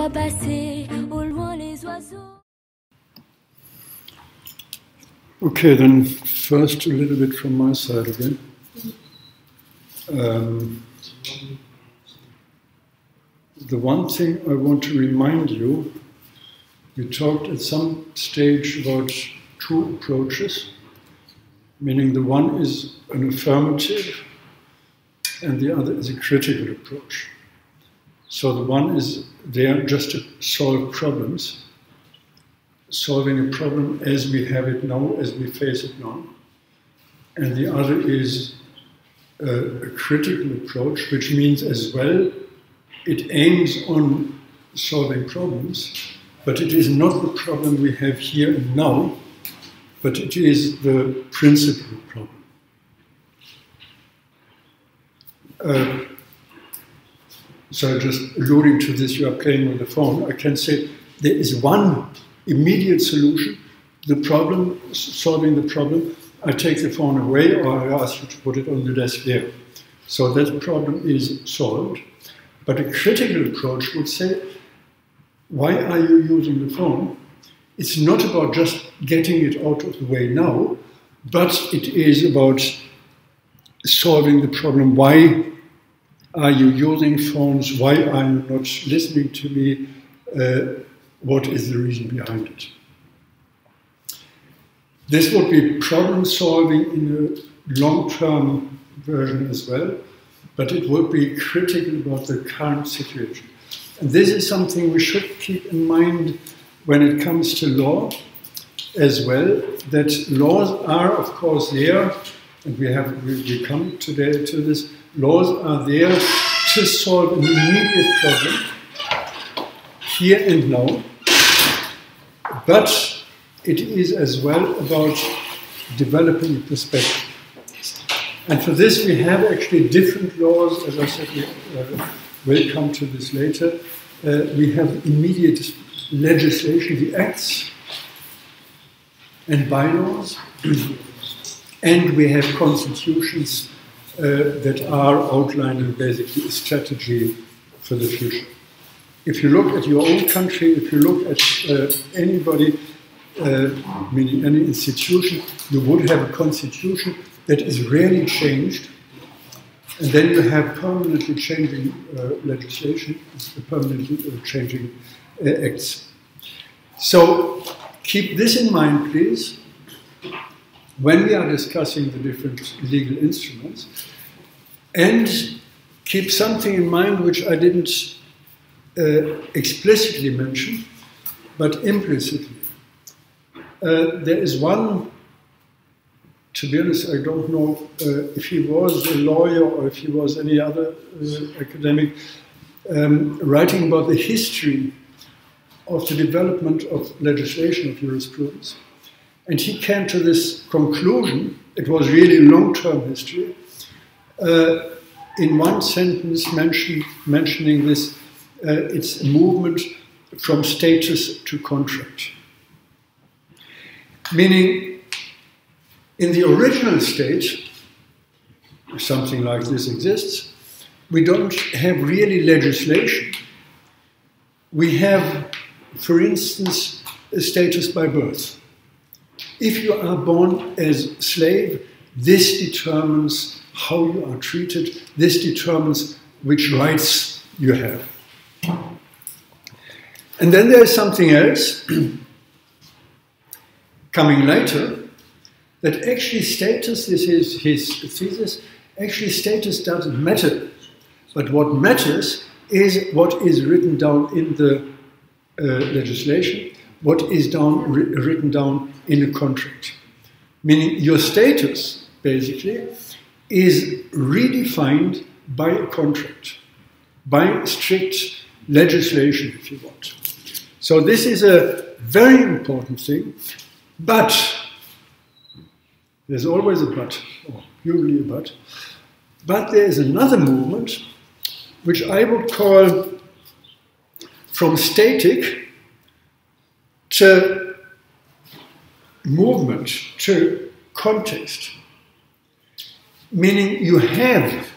vois passer au loin les oiseaux. Okay, then first a little bit from my side again. Um, the one thing I want to remind you, we talked at some stage about two approaches, meaning the one is an affirmative and the other is a critical approach. So the one is there just to solve problems, solving a problem as we have it now, as we face it now. And the other is a, a critical approach, which means as well it aims on solving problems, but it is not the problem we have here and now, but it is the principal problem. Uh, so just alluding to this, you are playing with the phone. I can say there is one immediate solution. The problem, solving the problem, I take the phone away or I ask you to put it on the desk there. So that problem is solved. But a critical approach would say, why are you using the phone? It's not about just getting it out of the way now, but it is about solving the problem. Why are you using phones? Why are you not listening to me? Uh, what is the reason behind it? This would be problem solving in a long term version as well, but it would be critical about the current situation. And this is something we should keep in mind when it comes to law as well, that laws are, of course, there, and we have we come today to this, laws are there to solve an immediate problem here and now, but it is as well about developing a perspective. And for this, we have actually different laws, as I said, we uh, will come to this later. Uh, we have immediate legislation, the acts and bylaws, and we have constitutions uh, that are outlining basically a strategy for the future. If you look at your own country, if you look at uh, anybody, uh, meaning any institution, you would have a constitution that is rarely changed, and then you have permanently changing uh, legislation, permanently uh, changing uh, acts. So keep this in mind, please, when we are discussing the different legal instruments, and keep something in mind which I didn't uh, explicitly mention, but implicitly. Uh, there is one, to be honest, I don't know uh, if he was a lawyer or if he was any other uh, academic, um, writing about the history of the development of legislation of jurisprudence. And he came to this conclusion, it was really long term history, uh, in one sentence mention, mentioning this, uh, it's a movement from status to contract. Meaning, in the original state, something like this exists, we don't have really legislation. We have, for instance, a status by birth. If you are born as slave, this determines how you are treated, this determines which rights you have. And then there is something else coming later that actually status, this is his thesis, actually status doesn't matter. But what matters is what is written down in the uh, legislation, what is down, written down in a contract. Meaning your status, basically, is redefined by a contract, by strict legislation, if you want. So this is a very important thing, but there's always a but, or usually a but. But there is another movement which I would call from static to movement to context. Meaning you have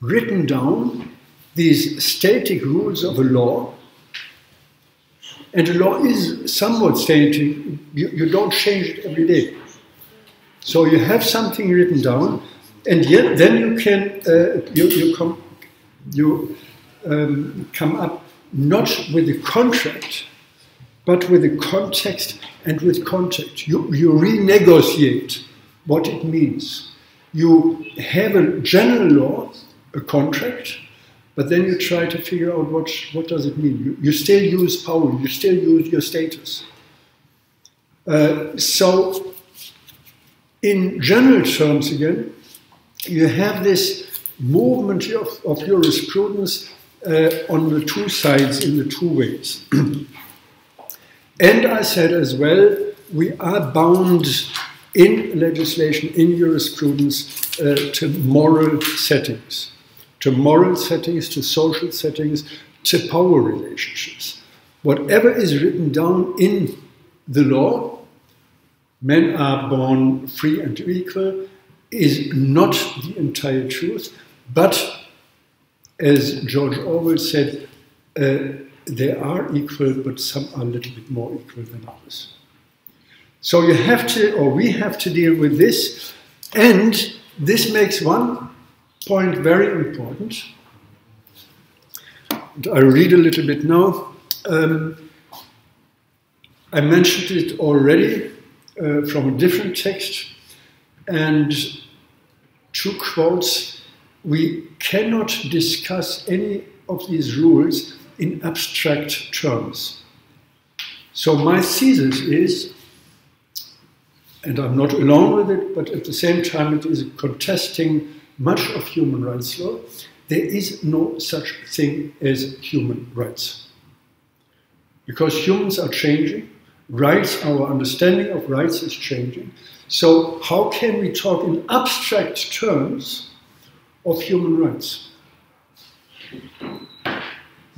written down these static rules of a law And the law is somewhat static, you, you don't change it every day. So you have something written down, and yet then you can uh, you, you come you um, come up not with a contract, but with a context and with context. You, you renegotiate what it means. You have a general law, a contract, but then you try to figure out what, what does it mean. You, you still use power, you still use your status. Uh, so, in general terms, again, you have this movement of, of jurisprudence uh, on the two sides in the two ways. and I said as well, we are bound in legislation, in jurisprudence, uh, to moral settings, to moral settings, to social settings, to power relationships. Whatever is written down in the law, men are born free and equal, is not the entire truth, but as George Orwell said, uh, they are equal, but some are a little bit more equal than others. So you have to, or we have to deal with this, and this makes one point very important. I read a little bit now. Um, I mentioned it already uh, from a different text, and two quotes. We cannot discuss any of these rules in abstract terms. So my thesis is and I'm not alone with it, but at the same time, it is contesting much of human rights law. There is no such thing as human rights. Because humans are changing, rights, our understanding of rights is changing. So, how can we talk in abstract terms of human rights?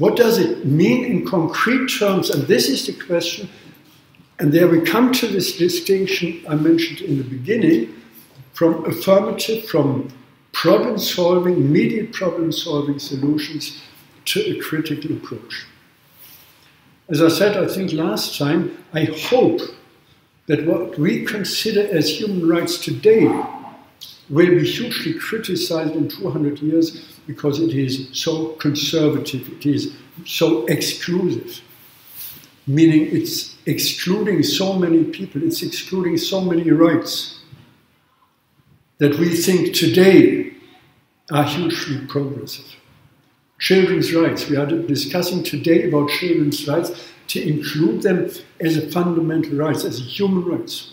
What does it mean in concrete terms? And this is the question and there we come to this distinction I mentioned in the beginning from affirmative, from problem solving, immediate problem solving solutions to a critical approach. As I said, I think last time, I hope that what we consider as human rights today will be hugely criticized in 200 years because it is so conservative, it is so exclusive meaning it's excluding so many people, it's excluding so many rights that we think today are hugely progressive. Children's rights, we are discussing today about children's rights to include them as a fundamental rights, as a human rights.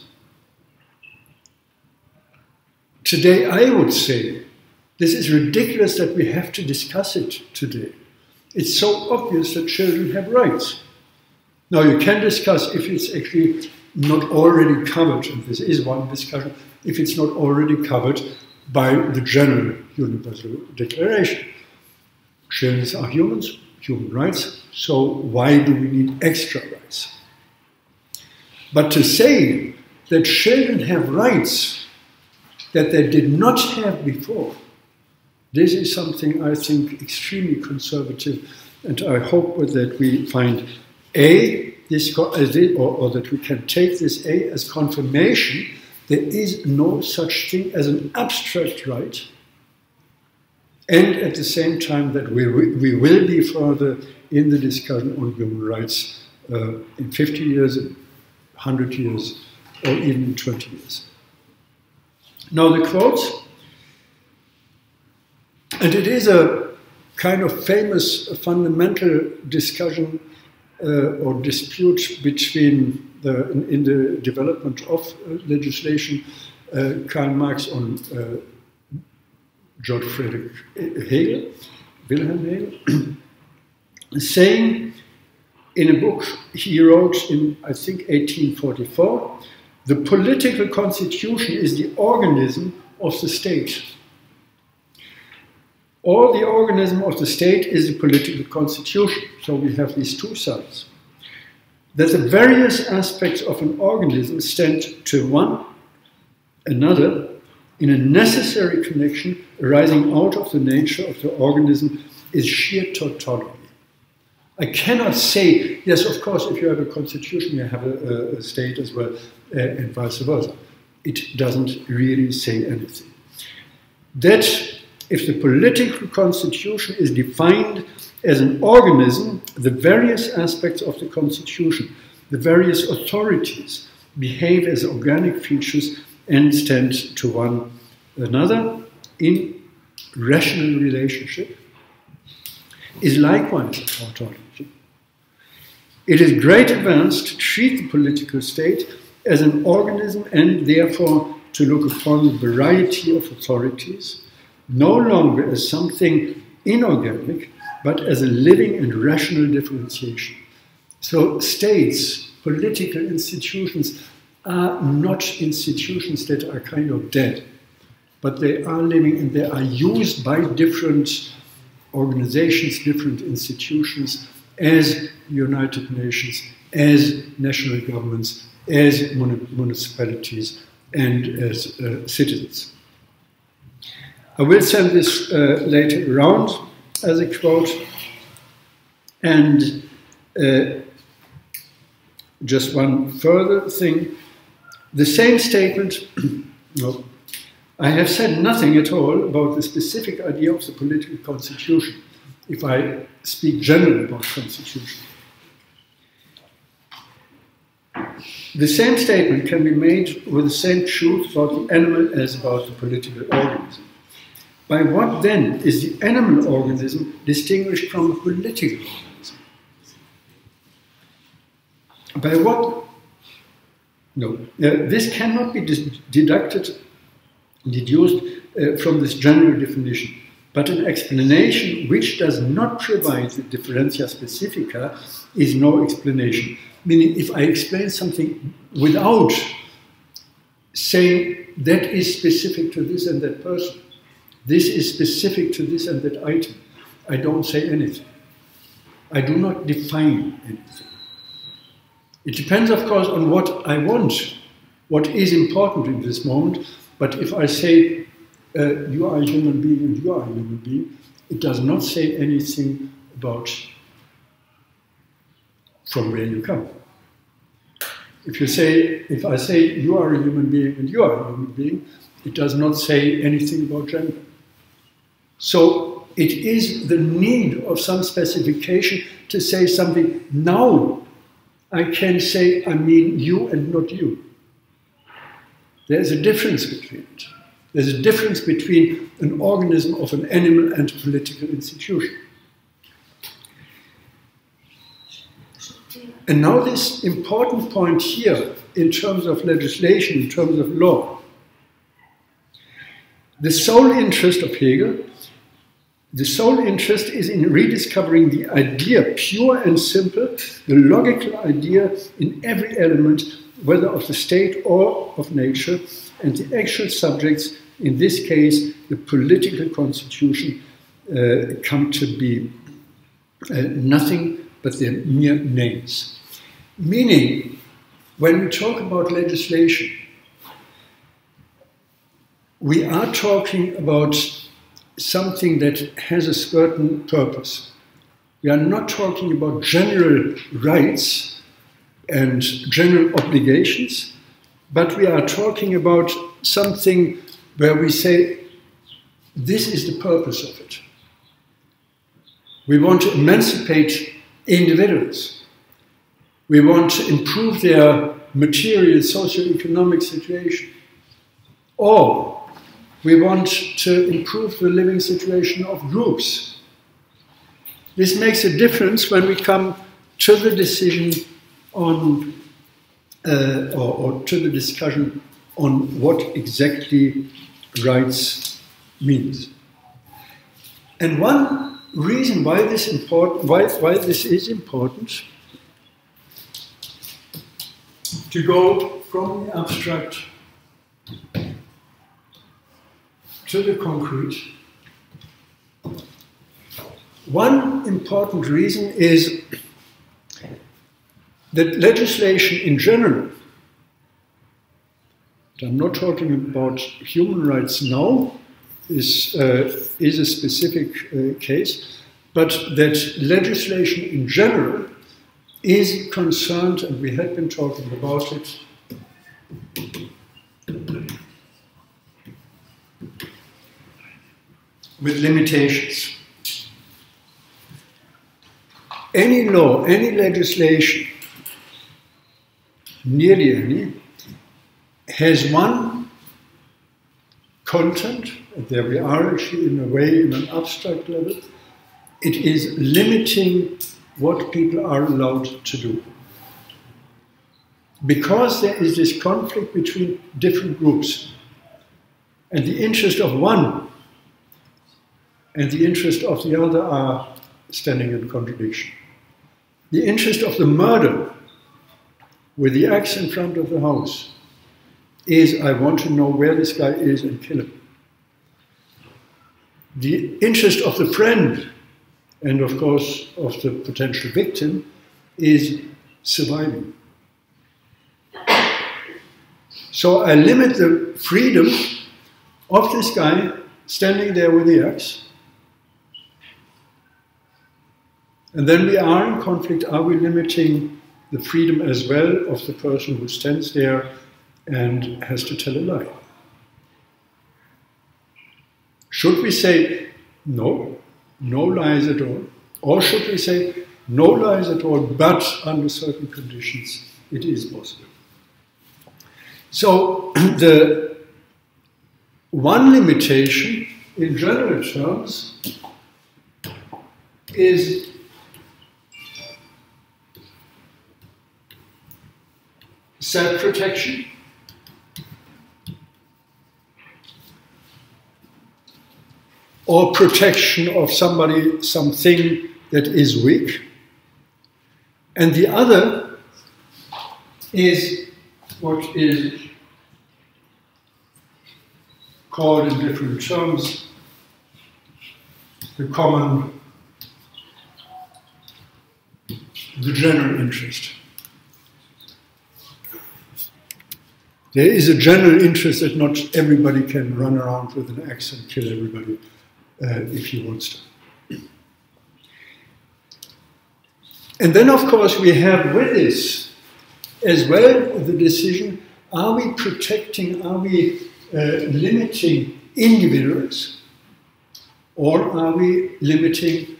Today, I would say this is ridiculous that we have to discuss it today. It's so obvious that children have rights. Now, you can discuss if it's actually not already covered, and this is one discussion, if it's not already covered by the general Universal Declaration. Children are humans, human rights, so why do we need extra rights? But to say that children have rights that they did not have before, this is something I think extremely conservative, and I hope that we find a, this, or, or that we can take this A as confirmation. There is no such thing as an abstract right, and at the same time that we, we will be further in the discussion on human rights uh, in 50 years, 100 years, or even 20 years. Now, the quotes, and it is a kind of famous fundamental discussion uh, or dispute between the, in, in, the development of uh, legislation, uh, Karl Marx on George Friedrich Hegel, Wilhelm Hegel, saying in a book he wrote in, I think, 1844, the political constitution is the organism of the state. All the organism of the state is a political constitution. So we have these two sides. That the various aspects of an organism stand to one another in a necessary connection arising out of the nature of the organism is sheer tautology. I cannot say, yes, of course, if you have a constitution, you have a, a state as well, uh, and vice versa. It doesn't really say anything. That if the political constitution is defined as an organism, the various aspects of the constitution, the various authorities, behave as organic features and stand to one another in rational relationship, is likewise a tautology. It is great advance to treat the political state as an organism and therefore to look upon the variety of authorities no longer as something inorganic, but as a living and rational differentiation. So, states, political institutions are not institutions that are kind of dead, but they are living and they are used by different organizations, different institutions as United Nations, as national governments, as municipalities, and as uh, citizens. I will send this uh, later around as a quote, and uh, just one further thing. The same statement, no, I have said nothing at all about the specific idea of the political constitution, if I speak generally about constitution. The same statement can be made with the same truth about the animal as about the political organism. By what then is the animal organism distinguished from political organism? By what? No, uh, this cannot be deducted, deduced uh, from this general definition, but an explanation which does not provide the differentia specifica is no explanation. Meaning, if I explain something without saying that is specific to this and that person, this is specific to this and that item, I don't say anything. I do not define anything. It depends, of course, on what I want, what is important in this moment. But if I say, uh, you are a human being and you are a human being, it does not say anything about from where you come. If you say, if I say you are a human being and you are a human being, it does not say anything about gender. So it is the need of some specification to say something. Now I can say I mean you and not you. There's a difference between it. There's a difference between an organism of an animal and a political institution. And now, this important point here, in terms of legislation, in terms of law. The sole interest of Hegel, the sole interest is in rediscovering the idea, pure and simple, the logical idea in every element, whether of the state or of nature, and the actual subjects, in this case, the political constitution, uh, come to be uh, nothing but their mere names. Meaning, when we talk about legislation, we are talking about something that has a certain purpose. We are not talking about general rights and general obligations, but we are talking about something where we say, this is the purpose of it. We want to emancipate individuals. We want to improve their material socio-economic situation. Or we want to improve the living situation of groups. This makes a difference when we come to the decision on, uh, or, or to the discussion on what exactly rights means. And one reason why this important, why, why this is important to go from the abstract to the concrete. One important reason is that legislation in general, I'm not talking about human rights now, is, uh, is a specific uh, case, but that legislation in general is concerned, and we had been talking about it. With limitations. Any law, any legislation, nearly any, has one content, there we are actually in a way in an abstract level, it is limiting what people are allowed to do. Because there is this conflict between different groups, and the interest of one and the interest of the other are standing in contradiction. The interest of the murder, with the axe in front of the house, is I want to know where this guy is and kill him. The interest of the friend and of course of the potential victim is surviving. So I limit the freedom of this guy standing there with the axe. And then we are in conflict. Are we limiting the freedom as well of the person who stands there and has to tell a lie? Should we say, no, no lies at all? Or should we say, no lies at all, but under certain conditions it is possible? So the one limitation in general terms is self protection. or protection of somebody, something that is weak. And the other is what is called in different terms the common, the general interest. There is a general interest that not everybody can run around with an axe and kill everybody uh, if he wants to. And then, of course, we have with this as well the decision are we protecting, are we uh, limiting individuals, or are we limiting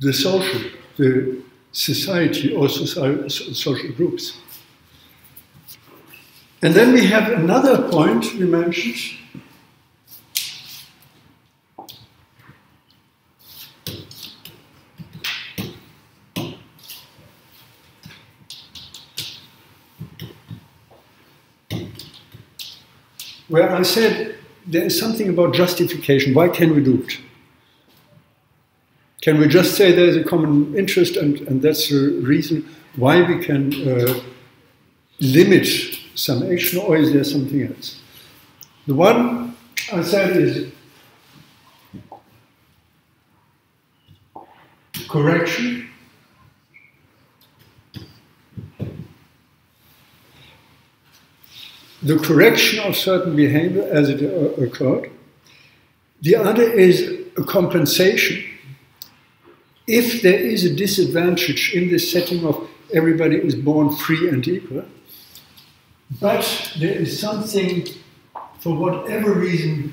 the social, the society or social groups? And then we have another point we mentioned where I said there is something about justification. Why can we do it? Can we just say there's a common interest and, and that's the reason why we can uh, limit some action, or is there something else? The one I said is correction the correction of certain behavior as it occurred. The other is a compensation. If there is a disadvantage in this setting of everybody is born free and equal, but there is something, for whatever reason,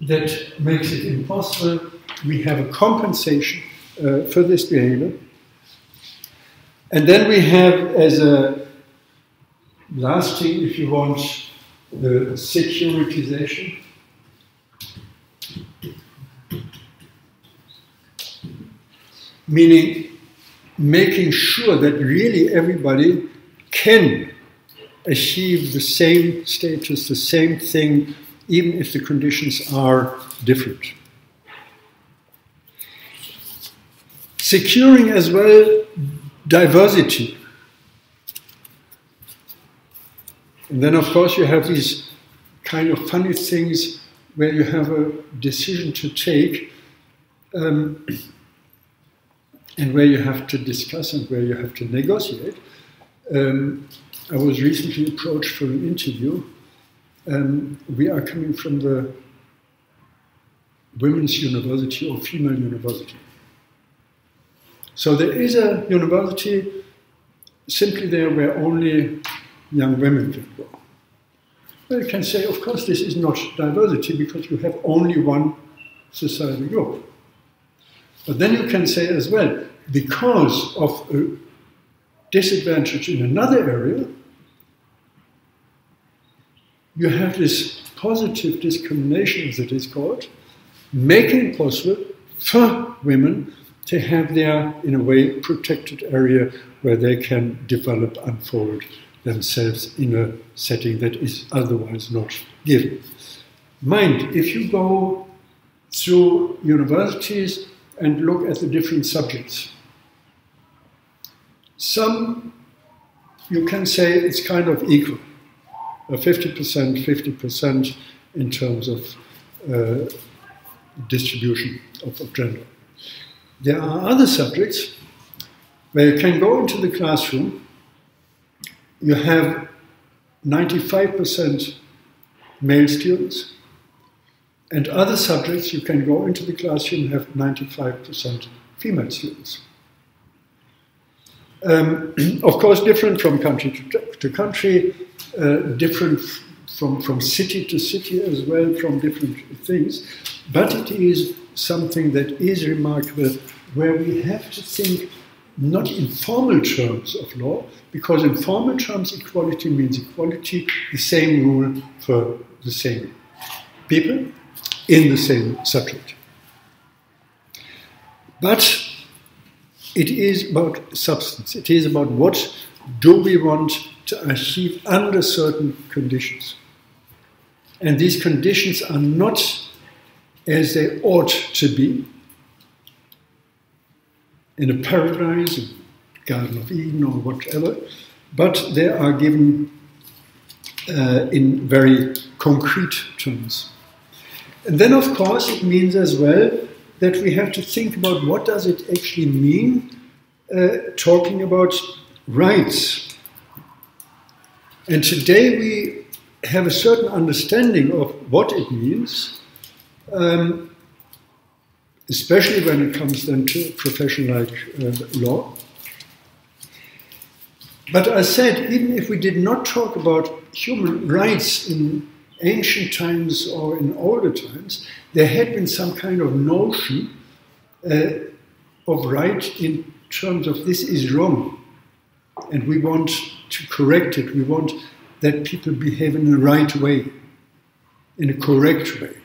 that makes it impossible, we have a compensation uh, for this behavior. And then we have as a Last thing, if you want, the securitization. Meaning making sure that really everybody can achieve the same status, the same thing, even if the conditions are different. Securing as well diversity And then, of course, you have these kind of funny things where you have a decision to take um, and where you have to discuss and where you have to negotiate. Um, I was recently approached for an interview. Um, we are coming from the women's university or female university. So there is a university simply there where only young women can go. Well, you can say, of course, this is not diversity because you have only one society group. But then you can say as well, because of a disadvantage in another area, you have this positive discrimination, as it is called, making it possible for women to have their, in a way, protected area where they can develop, unfold themselves in a setting that is otherwise not given. Mind, if you go through universities and look at the different subjects, some you can say it's kind of equal, 50%, 50% in terms of uh, distribution of, of gender. There are other subjects where you can go into the classroom, you have 95% male students, and other subjects you can go into the classroom have 95% female students. Um, of course, different from country to, to country, uh, Uh, different from, from city to city as well, from different things. But it is something that is remarkable where we have to think not in formal terms of law, because in formal terms, equality means equality, the same rule for the same people in the same subject. But it is about substance. It is about what do we want to achieve under certain conditions. And these conditions are not as they ought to be in a paradise, a Garden of Eden, or whatever, but they are given uh, in very concrete terms. And then, of course, it means as well that we have to think about what does it actually mean uh, talking about rights. And today we have a certain understanding of what it means, um, especially when it comes then to a profession like uh, law. But I said, even if we did not talk about human rights in ancient times or in older times, there had been some kind of notion uh, of right in terms of this is wrong, and we want to correct it. We want that people behave in the right way, in a correct way,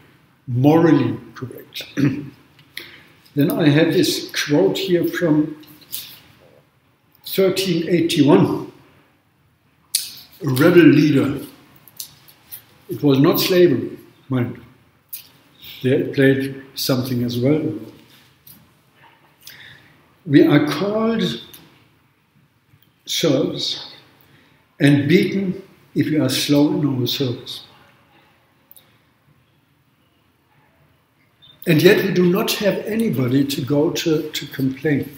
morally correct. then I have this quote here from 1381, a rebel leader. It was not slavery, mind. They played something as well. We are called serfs and beaten if you are slow in our service. And yet we do not have anybody to go to, to complain.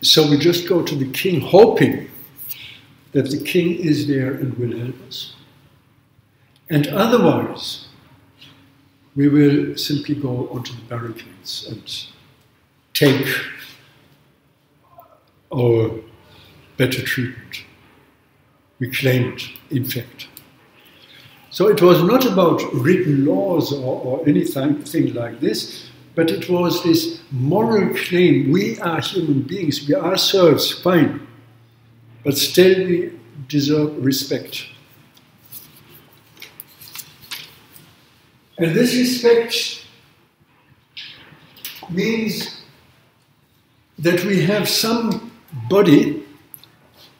So we just go to the king, hoping that the king is there and will help us. And otherwise, we will simply go onto the barricades and take our better treatment. We claim it, in fact. So it was not about written laws or, or anything like this, but it was this moral claim we are human beings, we are serfs, fine, but still we deserve respect. And this respect means that we have some body,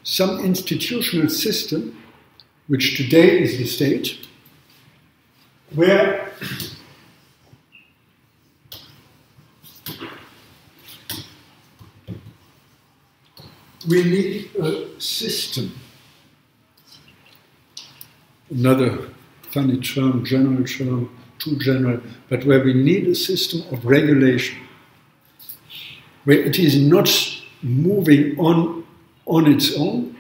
some institutional system, which today is the state, where we need a system. Another funny term, general term, too general, but where we need a system of regulation, where it is not moving on on its own,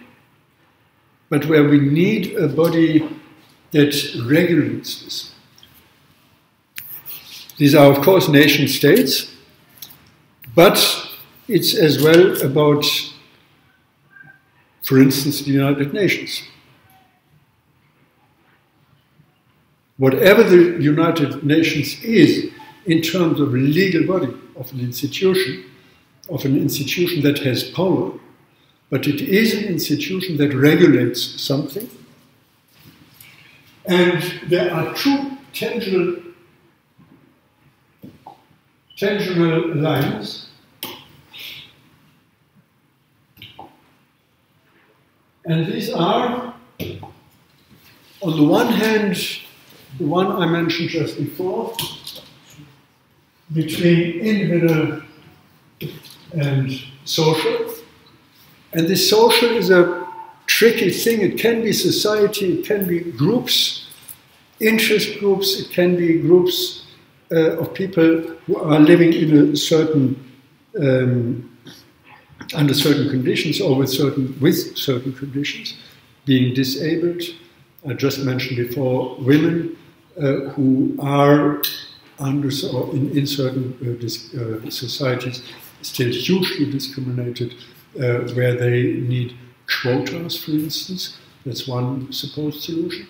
but where we need a body that regulates this. These are, of course, nation states, but it's as well about, for instance, the United Nations. Whatever the United Nations is in terms of legal body of an institution, of an institution that has power, but it is an institution that regulates something. And there are two tangible, tangible lines. And these are, on the one hand, the one I mentioned just before, between individual and social. And this social is a tricky thing. It can be society, it can be groups, interest groups, it can be groups uh, of people who are living in a certain um, under certain conditions or with certain with certain conditions, being disabled. I just mentioned before women uh, who are under or in, in certain uh, dis, uh, societies still hugely discriminated, uh, where they need quotas, for instance. That's one supposed solution.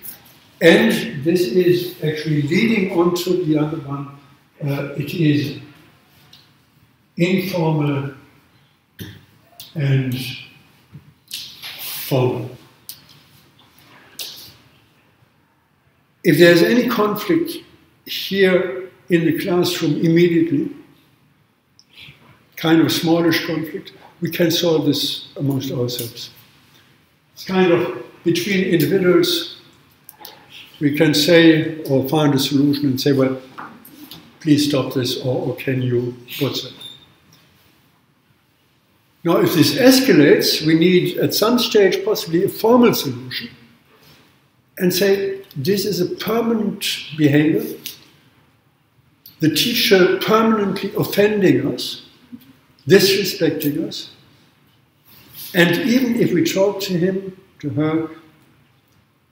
And this is actually leading on to the other one. Uh, it is informal and formal. If there's any conflict here in the classroom immediately, kind of smallish conflict, we can solve this amongst ourselves. It's kind of between individuals, we can say or find a solution and say, well, please stop this, or, or can you, what's it? Now, if this escalates, we need at some stage possibly a formal solution and say, this is a permanent behavior, the teacher permanently offending us, disrespecting us. And even if we talk to him, to her,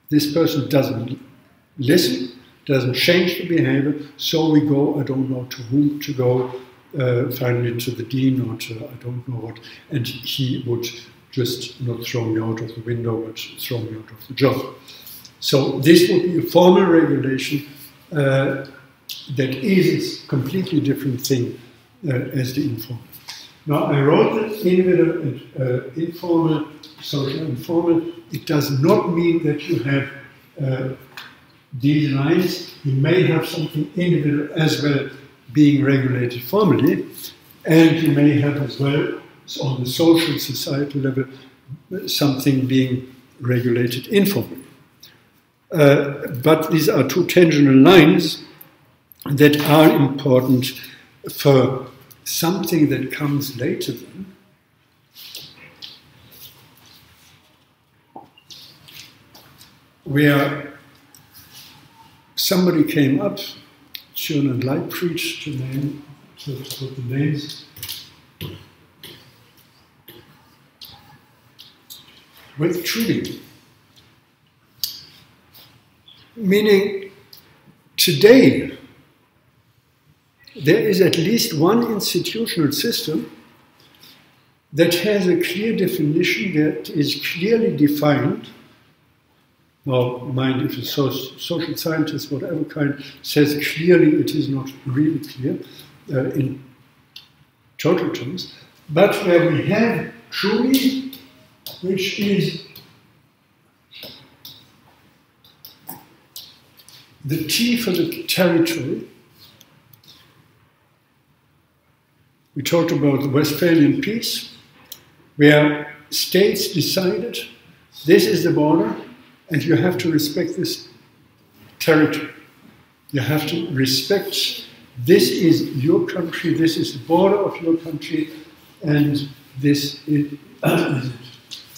this person doesn't listen, doesn't change the behavior, so we go, I don't know to whom to go, uh, finally to the dean or to I don't know what, and he would just not throw me out of the window, but throw me out of the job. So this would be a formal regulation uh, that is a completely different thing uh, as the informal. Now, I wrote individual and uh, informal, social informal. It does not mean that you have uh, these lines. You may have something individual as well being regulated formally, and you may have as well on the social societal level something being regulated informally. Uh, but these are two tangential lines that are important for something that comes later then. Where somebody came up, Zürn and Leibfried, to name the names. With TRUDI. Meaning, today, there is at least one institutional system that has a clear definition that is clearly defined. Now, mind if a social scientist, whatever kind, says clearly it is not really clear uh, in total terms, but where we have TRUDI, which is the T for the territory, We talked about the Westphalian peace, where states decided this is the border, and you have to respect this territory. You have to respect this is your country, this is the border of your country, and this is, it.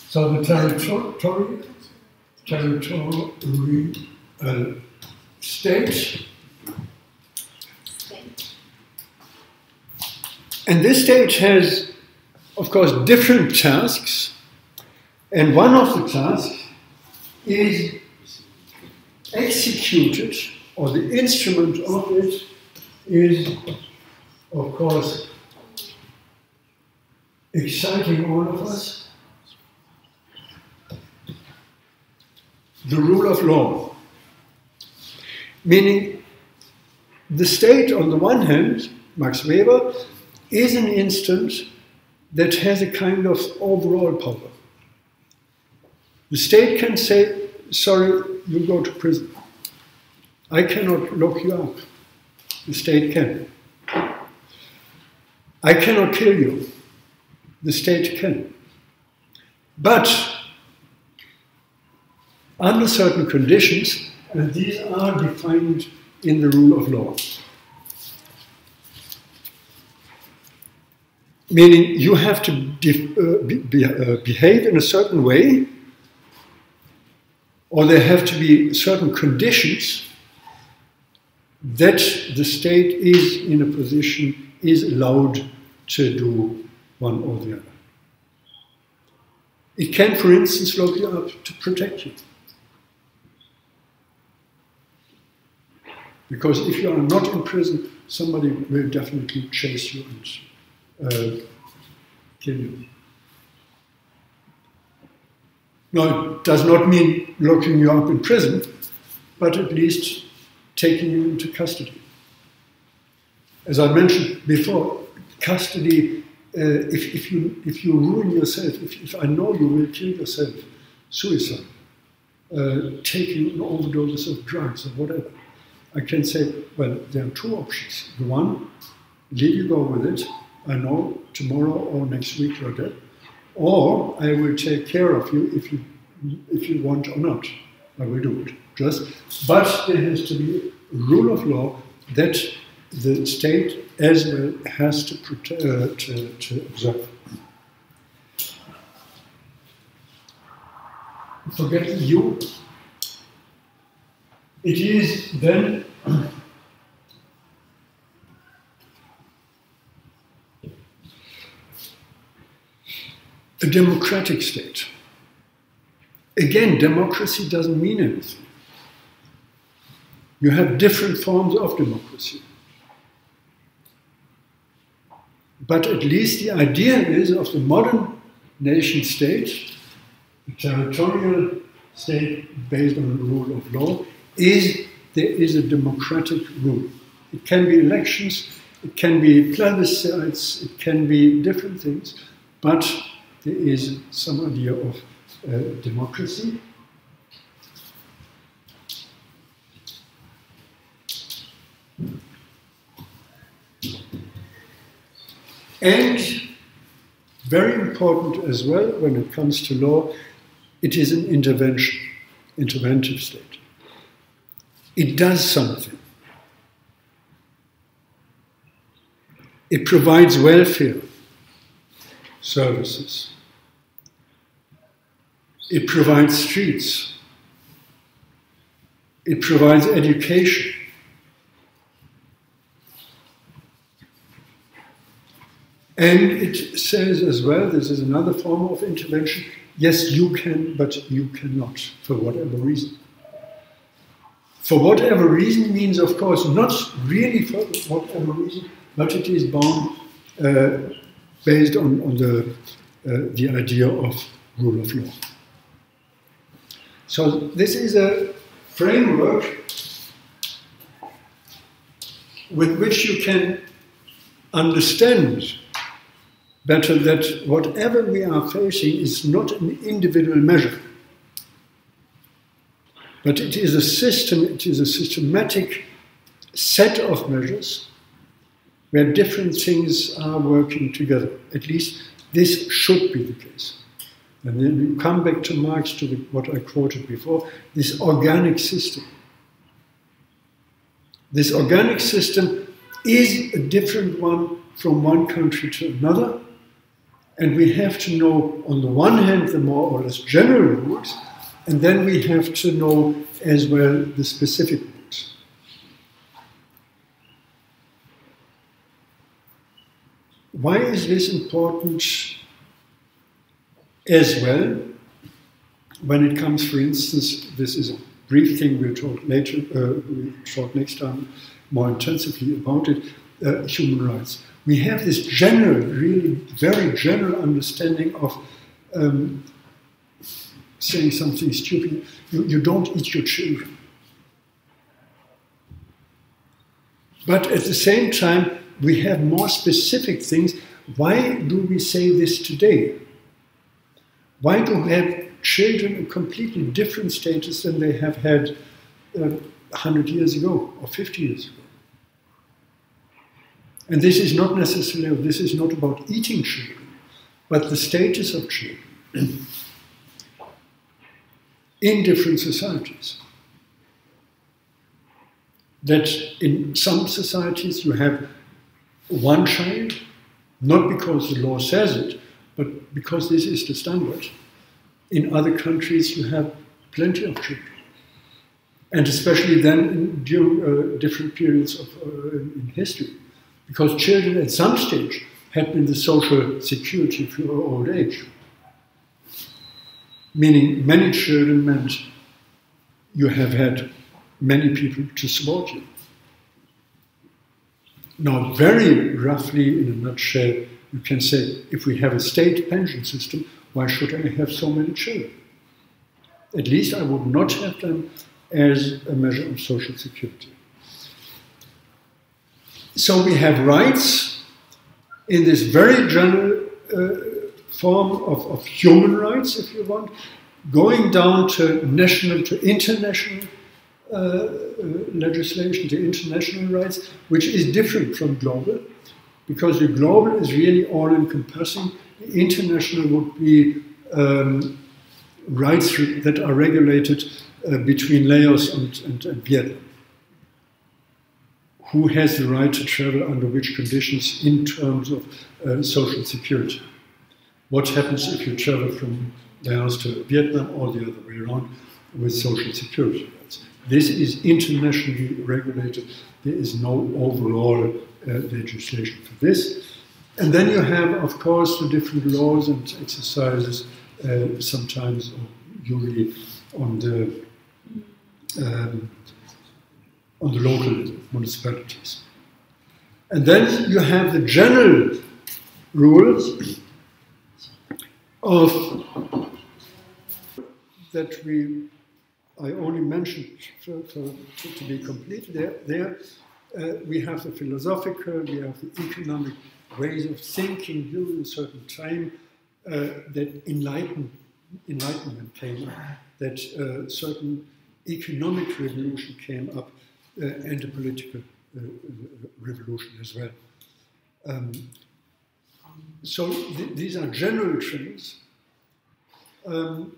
So the territory, territorial uh, state And this stage has, of course, different tasks. And one of the tasks is executed, or the instrument of it is, of course, exciting all of us. The rule of law. Meaning, the state, on the one hand, Max Weber, is an instance that has a kind of overall power. The state can say, sorry, you go to prison. I cannot lock you up. The state can. I cannot kill you. The state can. But under certain conditions, and these are defined in the rule of law. Meaning you have to uh, be, be, uh, behave in a certain way, or there have to be certain conditions that the state is in a position, is allowed to do one or the other. It can, for instance, lock you up to protect you. Because if you are not in prison, somebody will definitely chase you and uh, you. Now, it does not mean locking you up in prison, but at least taking you into custody. As I mentioned before, custody, uh, if, if, you, if you ruin yourself, if, if I know you will kill yourself, suicide, uh, taking an overdose of drugs or whatever, I can say, well, there are two options. The one, let you go with it, I know tomorrow or next week you're dead, or I will take care of you if you, if you want or not. I will do it. Just, but there has to be rule of law that the state as well has to, protect, uh, to, to observe. Forget you. It is then a democratic state. Again, democracy doesn't mean anything. You have different forms of democracy. But at least the idea is of the modern nation state, the territorial state based on the rule of law, is there is a democratic rule. It can be elections, it can be plebiscites, it can be different things, but there is some idea of uh, democracy. And very important as well when it comes to law, it is an intervention, interventive state. It does something. It provides welfare services. It provides streets. It provides education. And it says as well, this is another form of intervention yes, you can, but you cannot, for whatever reason. For whatever reason means, of course, not really for whatever reason, but it is bound uh, based on, on the, uh, the idea of rule of law. So this is a framework with which you can understand better that whatever we are facing is not an individual measure, but it is a system, it is a systematic set of measures where different things are working together. At least this should be the case. And then we come back to Marx, to the, what I quoted before, this organic system. This organic system is a different one from one country to another, and we have to know, on the one hand, the more or less general rules, and then we have to know as well the specific rules. Why is this important as well? When it comes, for instance, this is a brief thing we'll talk later, uh, we'll talk next time more intensively about it, uh, human rights. We have this general, really very general understanding of um, saying something stupid. You, you don't eat your children. But at the same time, we have more specific things. Why do we say this today? Why do we have children a completely different status than they have had uh, 100 years ago or 50 years ago? And this is not necessarily, this is not about eating children, but the status of children in different societies. That in some societies you have one child, not because the law says it, but because this is the standard. In other countries you have plenty of children. And especially then in, during uh, different periods of, uh, in history. Because children at some stage had been the social security for old age meaning many children meant you have had many people to support you. Now, very roughly, in a nutshell, you can say if we have a state pension system, why should I have so many children? At least I would not have them as a measure of social security. So we have rights in this very general uh, form of, of human rights, if you want, going down to national to international uh, uh, legislation, to international rights, which is different from global, because the global is really all encompassing. The international would be um, rights that are regulated uh, between Laos and, and, and Vietnam. Who has the right to travel under which conditions in terms of uh, social security? What happens if you travel from Laos to Vietnam or the other way around with social security rights? This is internationally regulated. There is no overall uh, legislation for this. And then you have, of course, the different laws and exercises, uh, sometimes usually on the um, on the local municipalities. And then you have the general rules of that we I only mentioned for, to be complete there. There uh, we have the philosophical, we have the economic ways of thinking during a certain time uh, that enlighten, enlightenment came up, that uh, certain economic revolution came up, uh, and a political uh, revolution as well. Um, so th these are general trends. Um,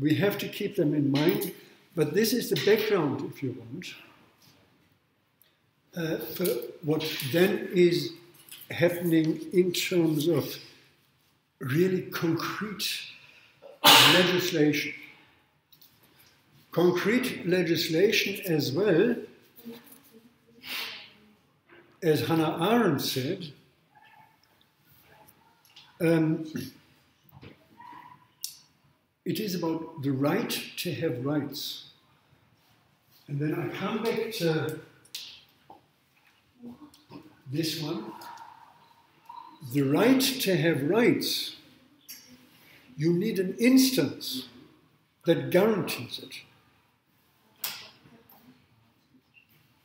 we have to keep them in mind, but this is the background, if you want, uh, for what then is happening in terms of really concrete legislation. Concrete legislation as well, as Hannah Arendt said, um, it is about the right to have rights. And then I come back to this one. The right to have rights. You need an instance that guarantees it.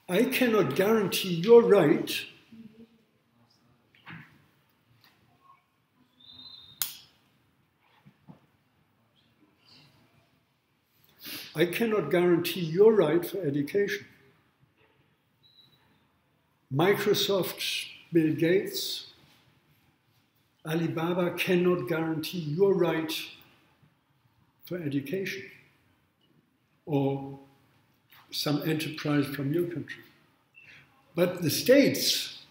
I cannot guarantee your right I cannot guarantee your right for education. Microsoft, Bill Gates, Alibaba cannot guarantee your right for education or some enterprise from your country. But the states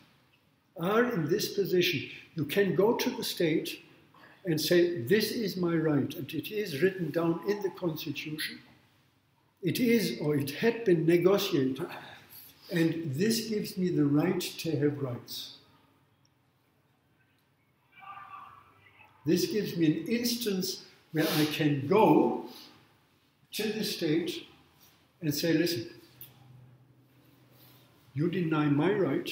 are in this position. You can go to the state and say, This is my right, and it is written down in the Constitution it is, or it had been negotiated, and this gives me the right to have rights. This gives me an instance where I can go to the state and say, listen, you deny my right.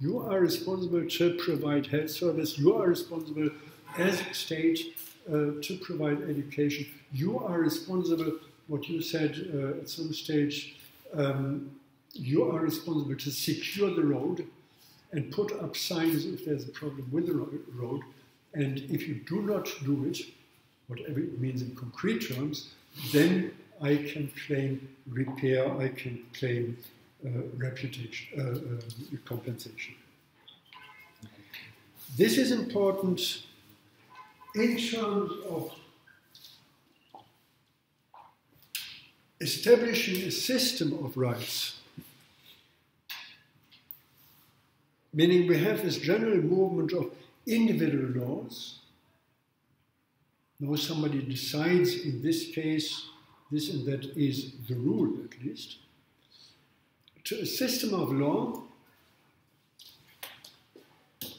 You are responsible to provide health service. You are responsible as state uh, to provide education. You are responsible, what you said uh, at some stage, um, you are responsible to secure the road and put up signs if there's a problem with the road. And if you do not do it, whatever it means in concrete terms, then I can claim repair, I can claim uh, reputation, uh, uh, compensation. This is important in terms of establishing a system of rights, meaning we have this general movement of individual laws. Now, somebody decides in this case, this and that is the rule at least, to a system of law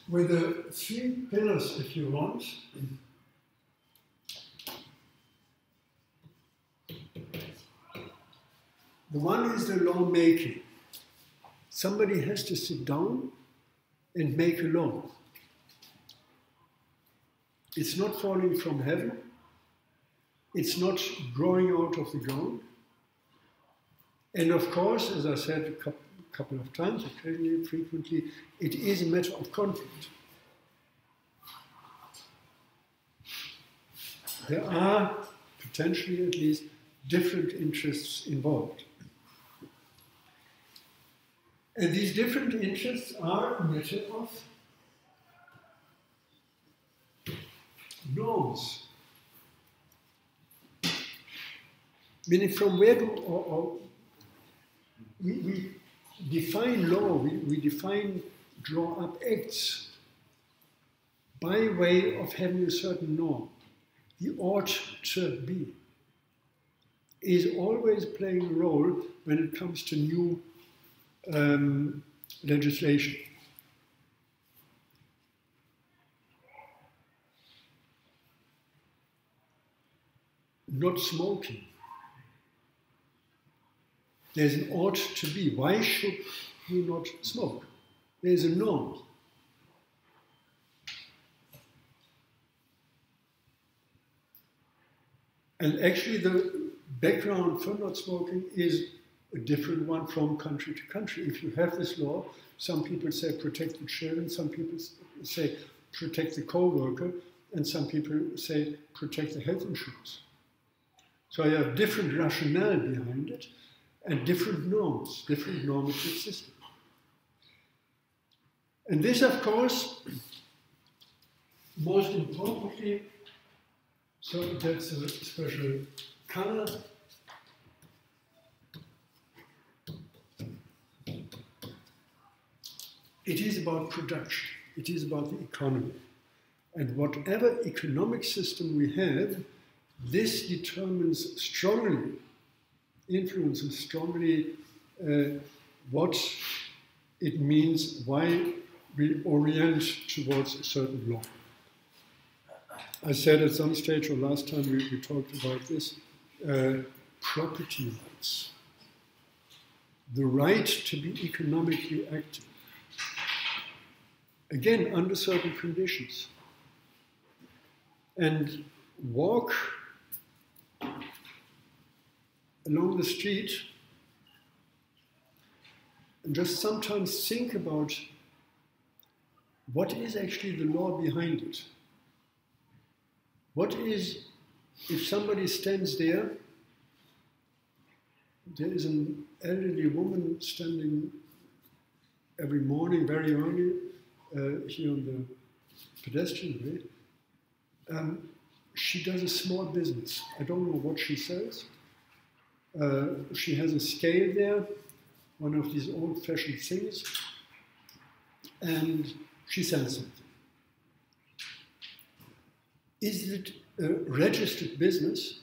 with the three pillars, if you want. The one is the lawmaking. Somebody has to sit down and make a law. It's not falling from heaven, it's not growing out of the ground. And of course, as I said a couple of times, occasionally, frequently, it is a matter of conflict. There are, potentially at least, different interests involved. And these different interests are a matter of norms. Meaning, from where do or, or we, we, define law, we, we define, draw up acts by way of having a certain norm. The ought to be is always playing a role when it comes to new um, legislation. Not smoking. There's an ought to be. Why should we not smoke? There's a norm. And actually, the background for not smoking is a different one from country to country. If you have this law, some people say protect the children, some people say protect the co-worker, and some people say protect the health insurance. So you have different rationale behind it and different norms, different normative systems. And this, of course, most importantly, so that's a special color It is about production, it is about the economy. And whatever economic system we have, this determines strongly, influences strongly uh, what it means, why we orient towards a certain law. I said at some stage, or last time we, we talked about this, uh, property rights. The right to be economically active again under certain conditions. And walk along the street and just sometimes think about what is actually the law behind it. What is, if somebody stands there, there is an elderly woman standing every morning very early uh, here on the pedestrian way. Um, she does a small business. I don't know what she sells. Uh, she has a scale there, one of these old fashioned things, and she sells something. Is it a registered business,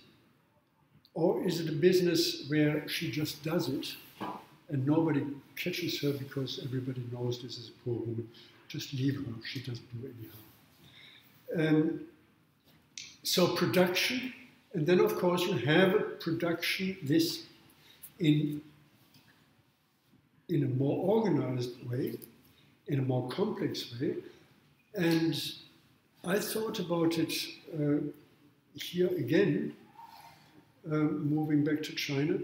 or is it a business where she just does it and nobody catches her because everybody knows this is a poor woman? Just leave her, she doesn't do any harm. Um, so production, and then of course you have a production, this in in a more organized way, in a more complex way. And I thought about it uh, here again, uh, moving back to China.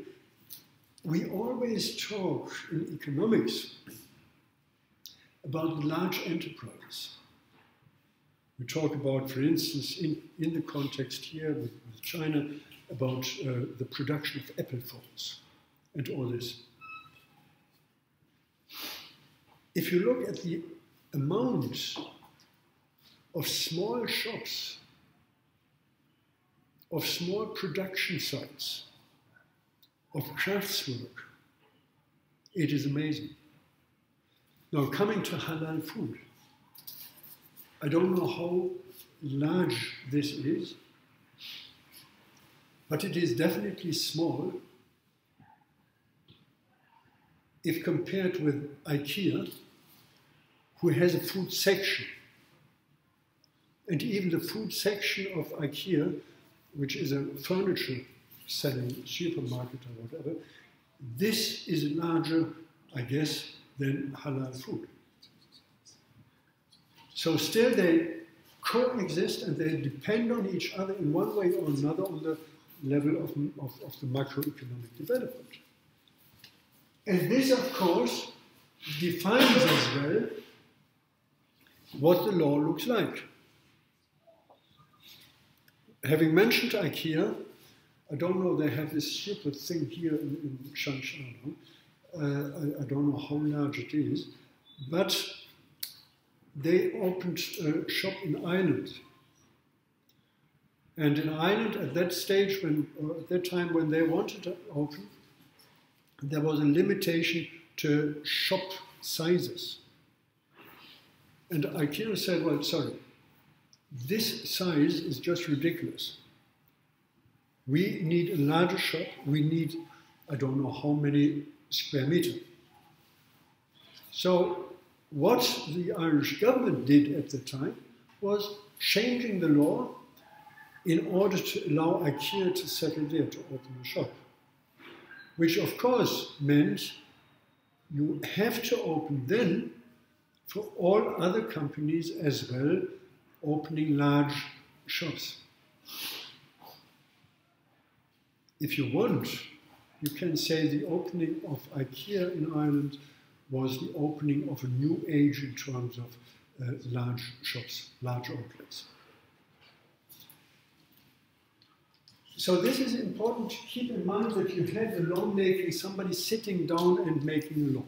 We always talk in economics about large enterprises. We talk about, for instance, in, in the context here with, with China, about uh, the production of Apple phones and all this. If you look at the amount of small shops, of small production sites, of craftswork, it is amazing. Now, coming to halal food, I don't know how large this is, but it is definitely small if compared with IKEA, who has a food section. And even the food section of IKEA, which is a furniture selling supermarket or whatever, this is larger, I guess, than halal food. So still they coexist and they depend on each other in one way or another on the level of, of, of the macroeconomic development. And this, of course, defines as well what the law looks like. Having mentioned IKEA, I don't know, they have this stupid thing here in, in. Uh, I, I, don't know how large it is, but they opened a shop in Ireland. And in Ireland, at that stage, when at that time when they wanted to open, there was a limitation to shop sizes. And IKEA said, well, sorry, this size is just ridiculous. We need a larger shop. We need, I don't know how many square meter. So what the Irish government did at the time was changing the law in order to allow IKEA to settle there, to open a shop which of course meant you have to open then for all other companies as well, opening large shops. If you want, you can say the opening of IKEA in Ireland was the opening of a new age in terms of uh, large shops, large outlets. So this is important to keep in mind that you have a law making, somebody sitting down and making a law.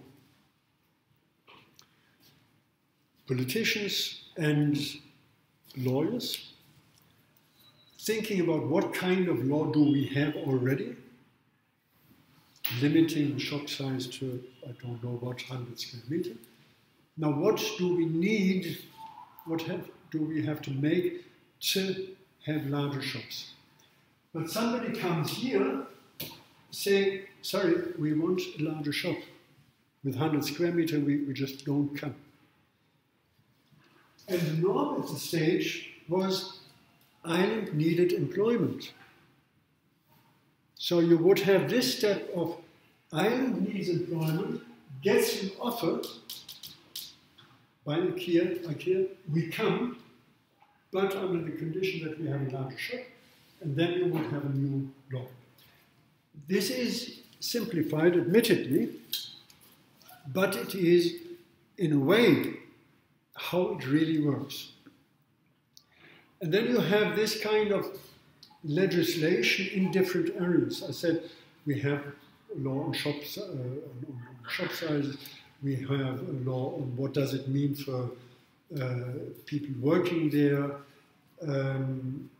Politicians and lawyers thinking about what kind of law do we have already, limiting the shop size to, I don't know, what, 100 square meter. Now, what do we need, what have, do we have to make to have larger shops? But somebody comes here saying, sorry, we want a larger shop. With 100 square meter, we, we just don't come. And the norm at the stage was Ireland needed employment. So you would have this step of Ireland needs employment, gets an offer by IKEA, IKEA, we come, but under the condition that we have a larger shop and then you would have a new law. This is simplified, admittedly, but it is, in a way, how it really works. And then you have this kind of legislation in different areas. I said we have a law on shops, uh, on shop sizes, we have a law on what does it mean for uh, people working there. Um,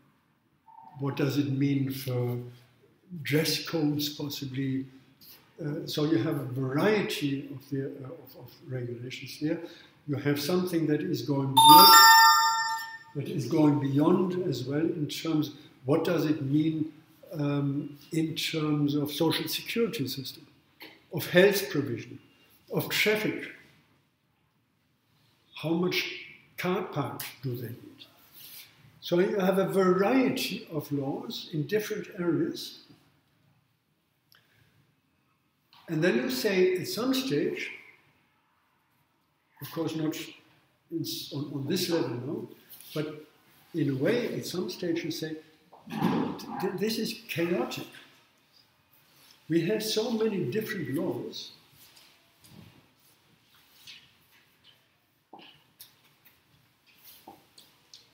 what does it mean for dress codes, possibly? Uh, so you have a variety of, the, uh, of, of, regulations there. You have something that is going beyond, that is going beyond as well in terms. What does it mean um, in terms of social security system, of health provision, of traffic? How much car park do they need? So you have a variety of laws in different areas. And then you say at some stage, of course not on, on this level, no, but in a way, at some stage you say, this is chaotic. We have so many different laws.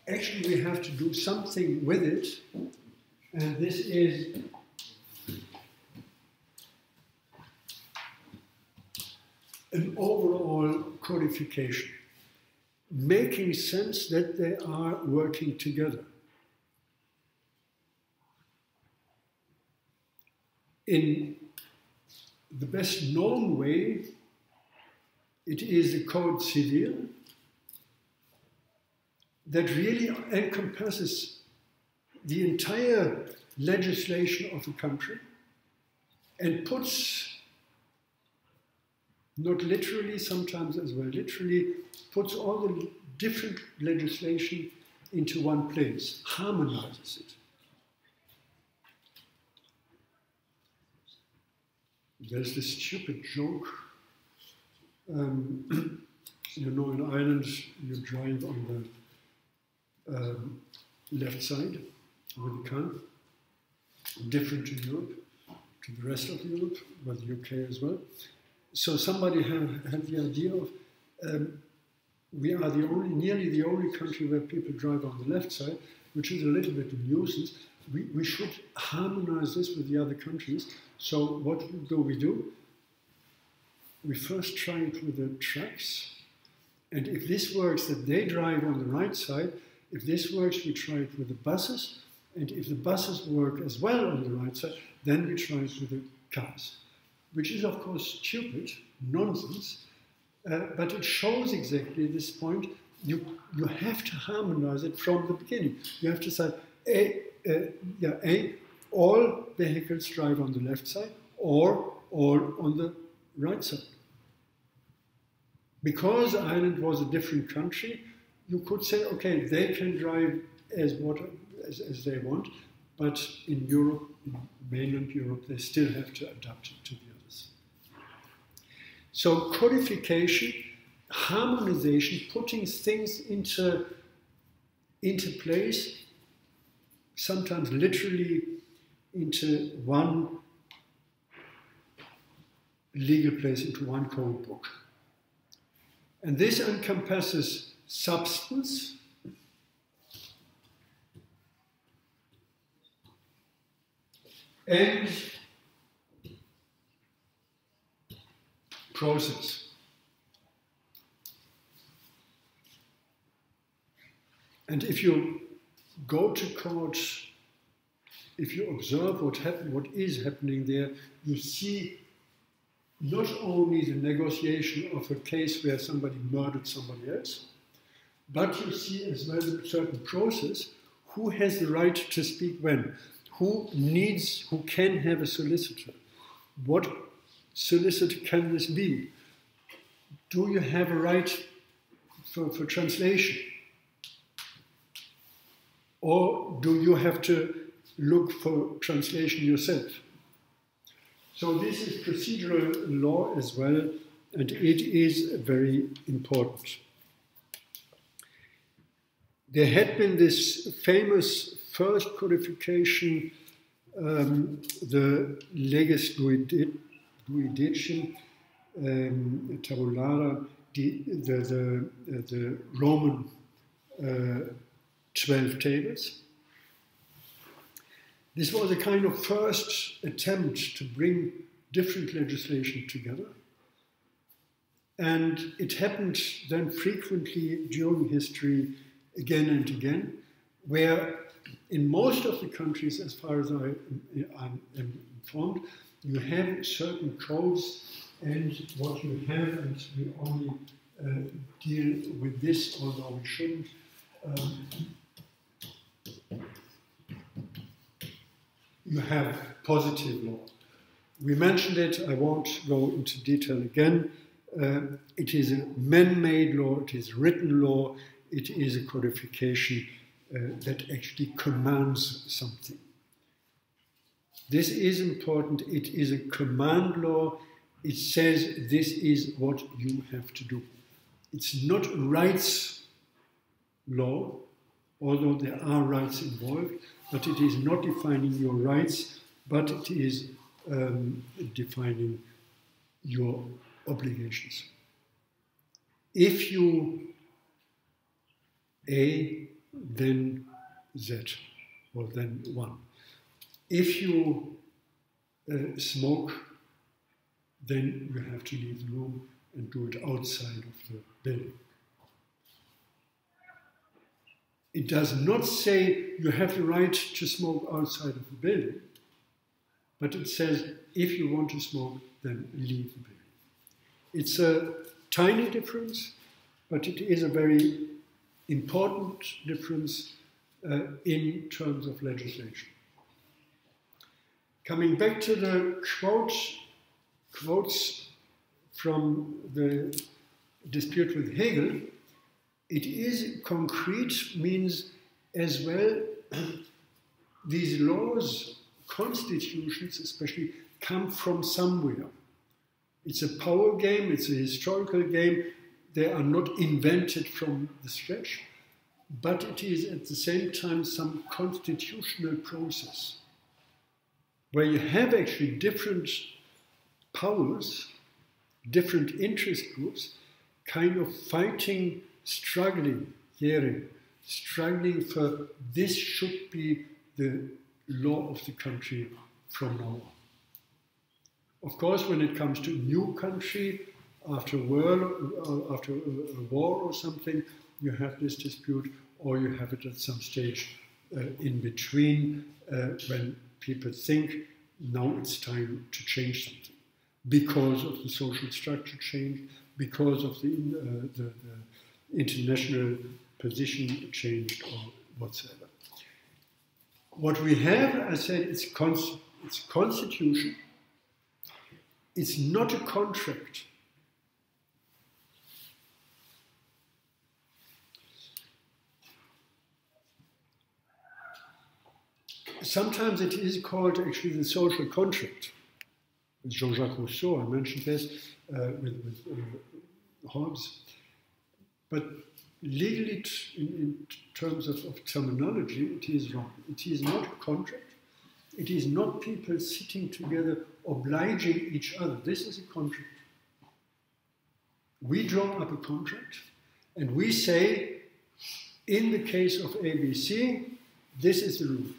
Actually, we have to do something with it, and this is an overall codification, making sense that they are working together. In the best known way, it is the Code Civil that really encompasses the entire legislation of the country and puts, not literally, sometimes as well literally, puts all the different legislation into one place, harmonizes it. There's this stupid joke. Um, you know, in Ireland, you drive on the um, left side with the car, different to Europe, to the rest of Europe, but the UK as well. So somebody had, had the idea of um, we are the only, nearly the only country where people drive on the left side, which is a little bit a nuisance. We, we should harmonize this with the other countries. So what do we do? We first try it with the trucks, and if this works, that they drive on the right side. If this works, we try it with the buses, and if the buses work as well on the right side, then we try it with the cars, which is of course stupid, nonsense uh, but it shows exactly this point. You, you have to harmonize it from the beginning. You have to say, Uh, yeah, A, all vehicles drive on the left side or all on the right side. Because Ireland was a different country, you could say, okay, they can drive as, what, as, as they want, but in Europe, in mainland Europe, they still have to adapt to the others. so codification, harmonization, putting things into, into place, sometimes literally into one legal place, into one code book. And this encompasses substance, and process. And if you go to court, if you observe what, happen, what is happening there, you see not only the negotiation of a case where somebody murdered somebody else, but you see as well a certain process who has the right to speak when, who needs, who can have a solicitor, what solicitor can this be? Do you have a right for, for translation? Or do you have to look for translation yourself? So, this is procedural law as well, and it is very important. There had been this famous first codification, um, the Leges Duodecim um, tabulata, the, the, the, the Roman uh, 12 tables. This was a kind of first attempt to bring different legislation together. And it happened then frequently during history, again and again, where in most of the countries, as far as I am informed, you have certain codes and what you have, and we only uh, deal with this, although we shouldn't. Um, you have positive law. We mentioned it, I won't go into detail again. Uh, it is a man made law, it is written law, it is a codification uh, that actually commands something. This is important. It is a command law. it says this is what you have to do. It's not rights law, although there are rights involved, but it is not defining your rights, but it is um, defining your obligations. If you A, then Z, or then 1. If you uh, smoke, then you have to leave the room and do it outside of the building. It does not say you have the right to smoke outside of the building, but it says if you want to smoke, then leave the building. It's a tiny difference, but it is a very important difference uh, in terms of legislation. Coming back to the quote, quotes from the dispute with Hegel, it is concrete, means as well these laws, constitutions especially, come from somewhere. It's a power game, it's a historical game. They are not invented from the scratch, but it is at the same time some constitutional process where you have actually different powers, different interest groups, kind of fighting, struggling, hearing, struggling for this should be the law of the country from now on. Of course, when it comes to new country, after a war, uh, after a war or something, you have this dispute, or you have it at some stage uh, in between uh, when people think now it's time to change something because of the social structure change, because of the, uh, the, the international position changed or whatsoever. What we have, I said, it's, cons- it's constitution it's not a contract. Sometimes it is called actually the social contract. With Jean-Jacques Rousseau, I mentioned this uh, with, with uh, Hobbes. But legally, in, in terms of, of terminology, it is wrong. It is not a contract. It is not people sitting together obliging each other. This is a contract. We draw up a contract and we say, in the case of ABC, this is the rule.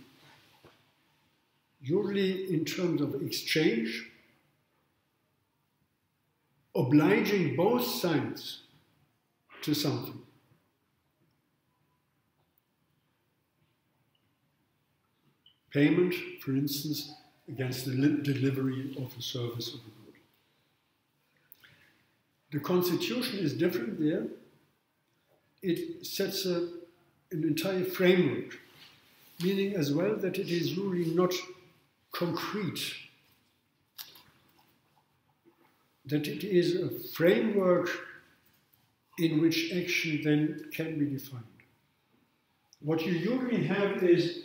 Usually, in terms of exchange, obliging both sides to something. Payment, for instance, against the delivery of a service of a good. The constitution is different there. It sets a, an entire framework, meaning as well that it is really not concrete, that it is a framework in which action then can be defined. What you usually have is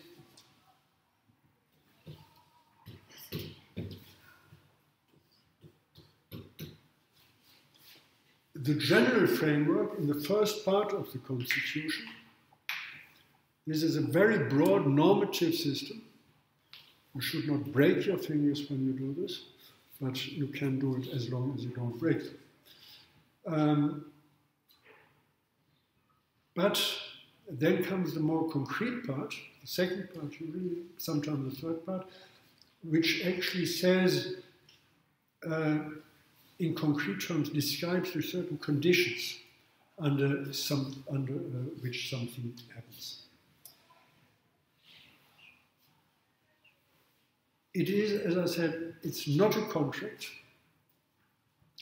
the general framework in the first part of the Constitution. This is a very broad normative system. You should not break your fingers when you do this, but you can do it as long as you don't break them. Um, but then comes the more concrete part, the second part, usually, sometimes the third part, which actually says uh, in concrete terms describes the certain conditions under, some, under uh, which something happens. It is, as I said, it's not a contract,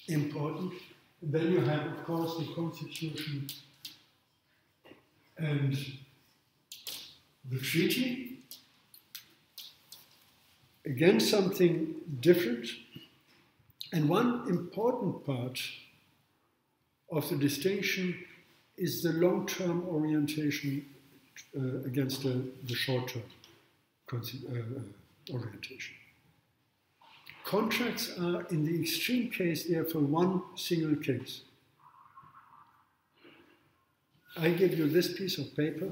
important. then you have, of course, the constitution and the treaty. Again, something different and one important part of the distinction is the long term orientation uh, against the, the short term uh, orientation. contracts are, in the extreme case, there for one single case. I give you this piece of paper,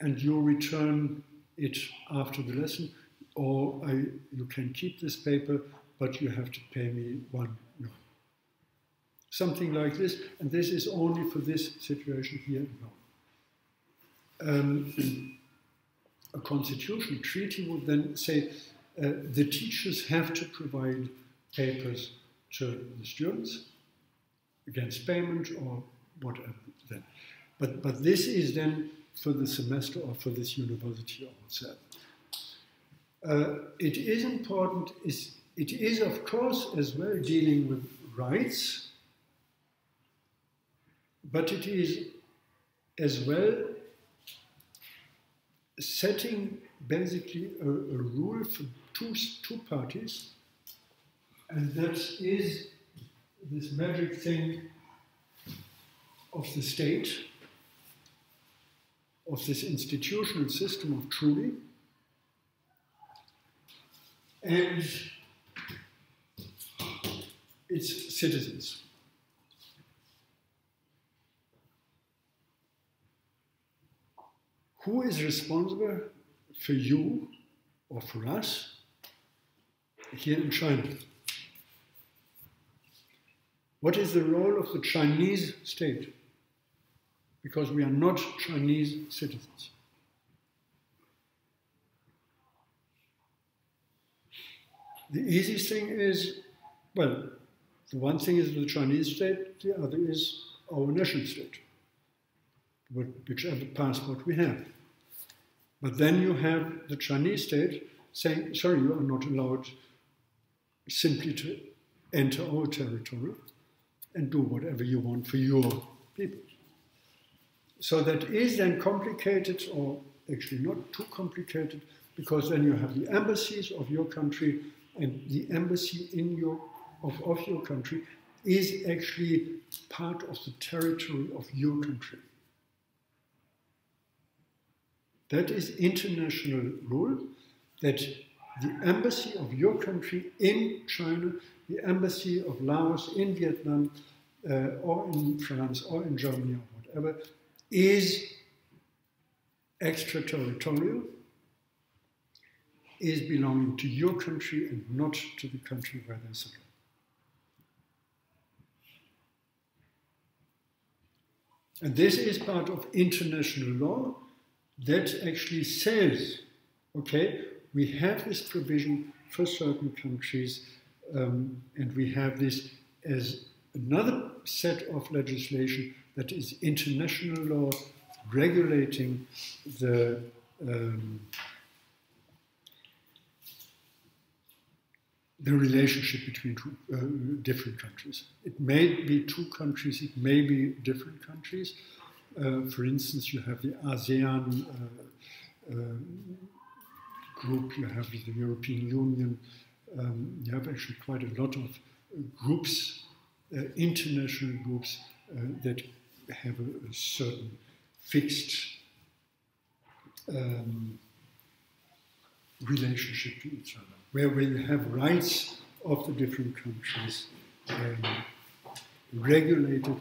and you return it after the lesson, or I, you can keep this paper, but you have to pay me one euro. Something like this, and this is only for this situation here and now. Um, a constitutional treaty would then say uh, the teachers have to provide papers to the students against payment or whatever then. But, but this is then for the semester or for this university whatsoever. Uh, it is important, is, it is of course as well dealing with rights, but it is as well setting basically a, a rule for two, two parties, and that is this magic thing of the state, of this institutional system of TRUDI, and its citizens. Who is responsible for you or for us here in China? What is the role of the Chinese state? Because we are not Chinese citizens. The easiest thing is, well, the one thing is the Chinese state, the other is our nation state whichever passport we have. But then you have the Chinese state saying, sorry, you are not allowed simply to enter our territory and do whatever you want for your people. So that is then complicated, or actually not too complicated, because then you have the embassies of your country, and the embassy in your of, of your country is actually part of the territory of your country. That is international rule that the embassy of your country in China, the embassy of Laos in Vietnam, uh, or in France, or in Germany, or whatever, is extraterritorial, is belonging to your country and not to the country where they settle. And this is part of international law that actually says, okay, we have this provision for certain countries, um, and we have this as another set of legislation that is international law regulating the um, the relationship between two uh, different countries. It may be two countries, it may be different countries, uh, for instance, you have the ASEAN uh, uh, group, you have the European Union, um, you have actually quite a lot of groups, international groups that have a, a certain fixed um, relationship to each other, where we have rights of the different countries um, regulated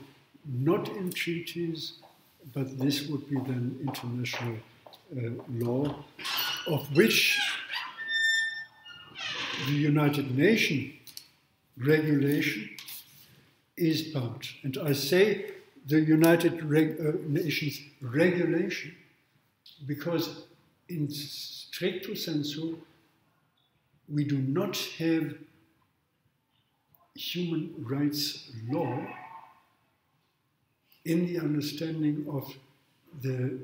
not in treaties but this would be then international uh, law, of which the United Nations regulation is part. And I say the United Reg- uh, Nations regulation because, in stricto sensu, we do not have human rights law in the understanding of the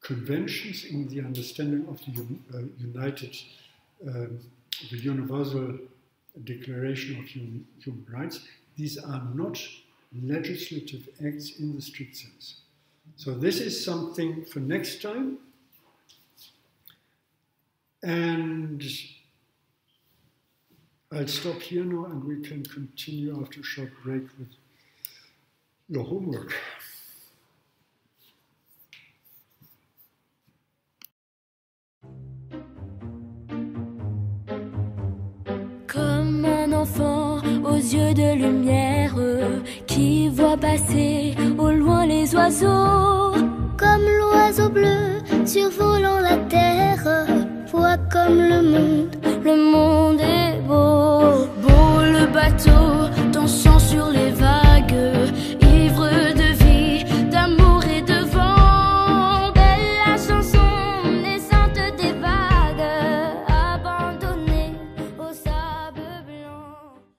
conventions, in the understanding of the uh, United, um, the Universal Declaration of Human, Human Rights, these are not legislative acts in the strict sense. So this is something for next time. And I'll stop here now and we can continue after a short break with your homework. yeux de lumière qui voit passer au loin les oiseaux. Comme l'oiseau bleu survolant la terre, voit comme le monde, le monde est beau. Beau le bateau dansant sur les vagues.